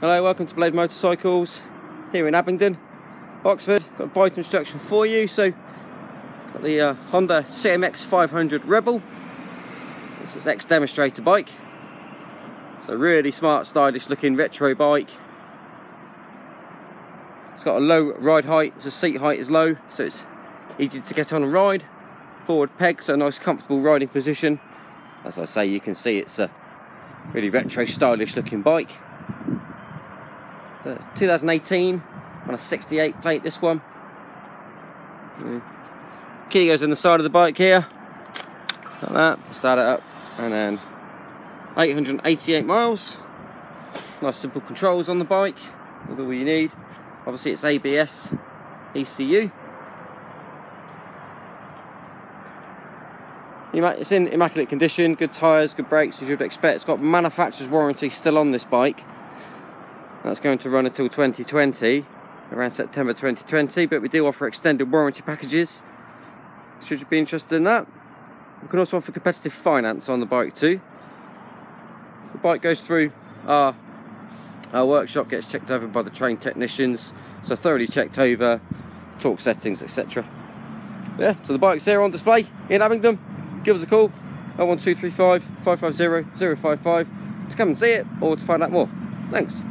Hello, welcome to Blade Motorcycles here in Abingdon, Oxford. Got a bike instruction for you. So, got the uh, Honda CMX 500 Rebel. This is ex demonstrator bike. It's a really smart, stylish looking retro bike. It's got a low ride height, so seat height is low, so it's easy to get on and ride. Forward peg, so a nice comfortable riding position. As I say, you can see it's a really retro stylish looking bike. So it's 2018 on a 68 plate this one. Key goes in the side of the bike here. Like that. Start it up and then 888 miles. Nice simple controls on the bike with all you need. Obviously it's ABS ECU. It's in immaculate condition, good tyres, good brakes as you'd expect. It's got manufacturer's warranty still on this bike. That's going to run until 2020, around September 2020, but we do offer extended warranty packages. Should you be interested in that? We can also offer competitive finance on the bike too. The bike goes through our, our workshop, gets checked over by the trained technicians, so thoroughly checked over, torque settings, etc. Yeah, so the bike's here on display in Abingdon. Give us a call, 01235 550 055 to come and see it or to find out more. Thanks.